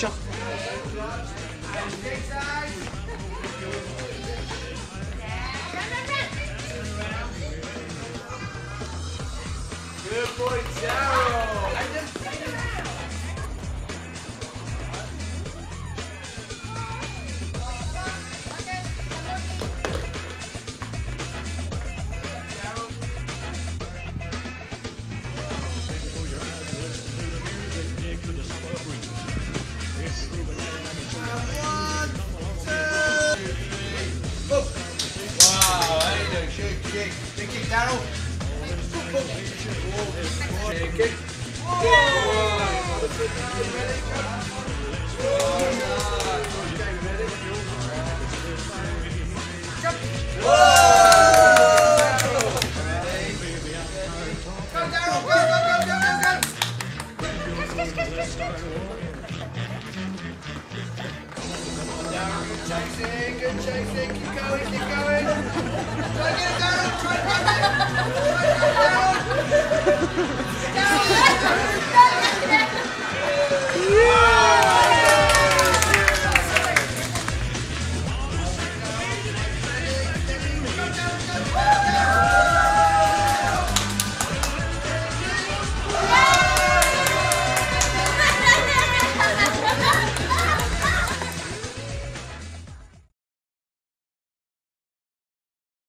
Chuck. Good boy, Chuck. Shake. Shake it down. Chasing, good chasing, keep going.